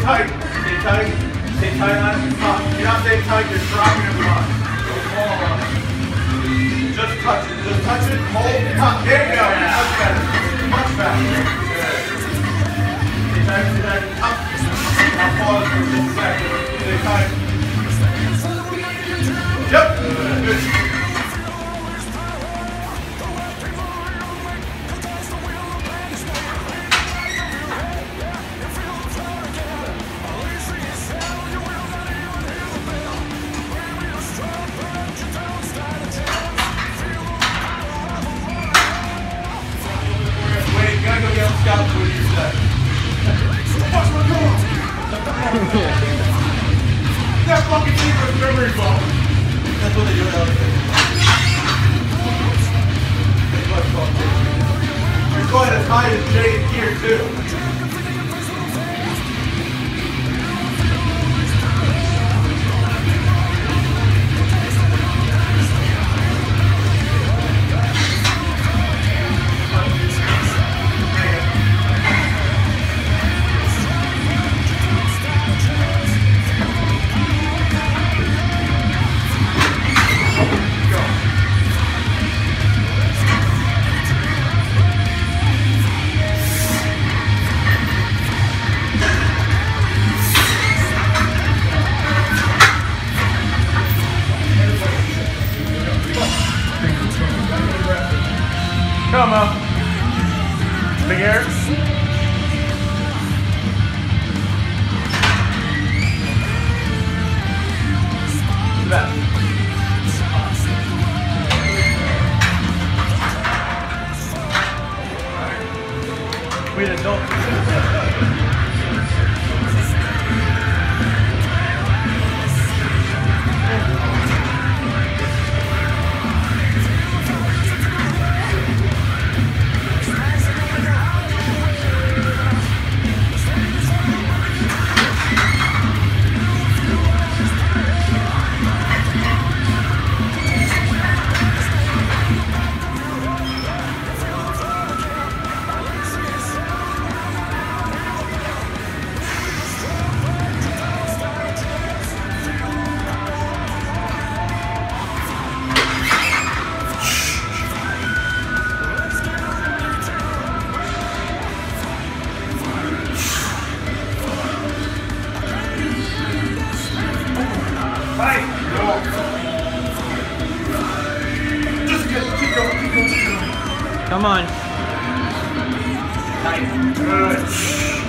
stay tight. Stay tight. Stay tight on the top. You're not staying tight, you're dropping your up. Just touch it. Just touch it. Hold. Top. That fucking thing a memory ball. That's what they do. That's what it's called. You're going as high as here too. We don't. Fight! Come on. Tight. Good.